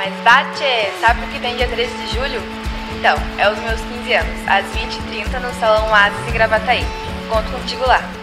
mas Bate, é, sabe o que tem dia 13 de julho? Então, é os meus 15 anos, às 20h30 no Salão Oasis em Gravataí. Conto contigo lá.